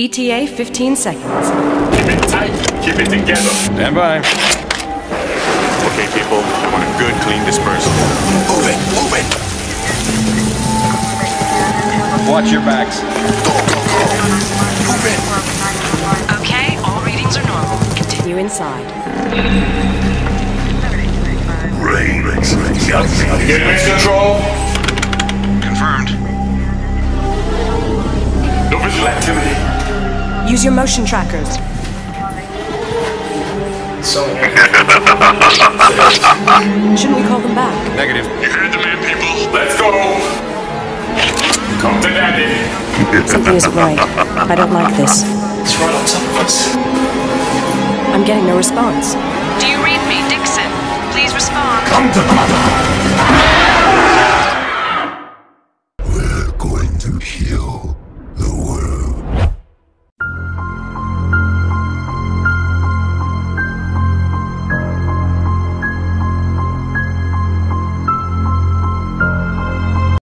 ETA 15 seconds. Keep it tight, keep it together. Stand by. Okay, people, I want a good, clean dispersal. Move it, move it. Watch your backs. Go, go, go. Move it. Okay, all readings are normal. Continue inside. Rain. Get mission control. Use your motion trackers. Shouldn't we call them back? Negative. You heard the man, people. Let's go. Come to daddy. Something isn't right. I don't like this. It's right on top of us. I'm getting no response. Do you read me, Dixon? Please respond. Come to mother. We're going to heal